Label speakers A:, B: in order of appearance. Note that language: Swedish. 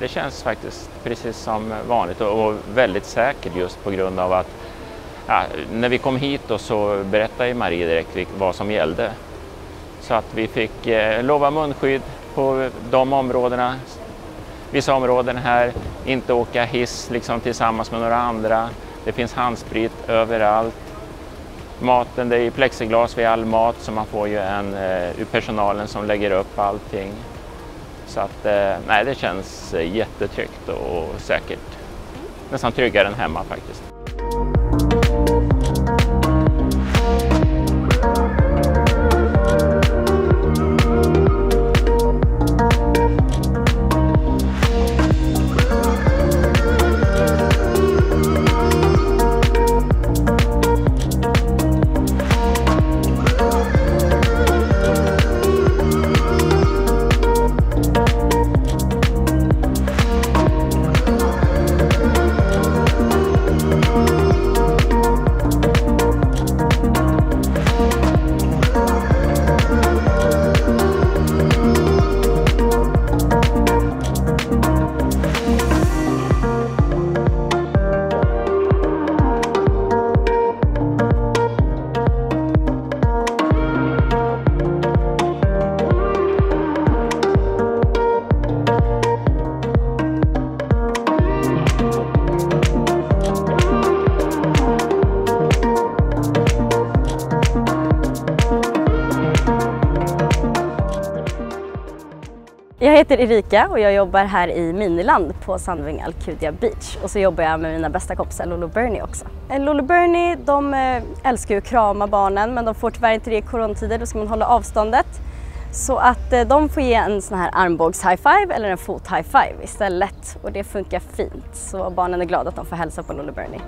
A: det känns faktiskt precis som vanligt och, väldigt säkert just på grund av att ja, när vi kom hit då så berättade Marie direkt vad som gällde. Så att vi fick eh, lova munskydd på de områdena, vissa områden här, inte åka hiss liksom tillsammans med några andra. Det finns handsprit överallt. Maten, det är plexiglas vid all mat så man får ju en eh, ur personalen som lägger upp allting. Så att eh, nej, det känns eh, jättetryggt och säkert. Nästan tryggare än hemma faktiskt.
B: Jag heter Erika och jag jobbar här i Miniland på Sandving Alcudia Beach och så jobbar jag med mina bästa kompisar Lolo Bernie också. Eh, Lolo Bernie de eh, älskar ju att krama barnen men de får tyvärr inte det i coronatider, då ska man hålla avståndet. Så att eh, de får ge en sån här armbågs high five eller en fot high five istället och det funkar fint så barnen är glada att de får hälsa på Lollo Bernie.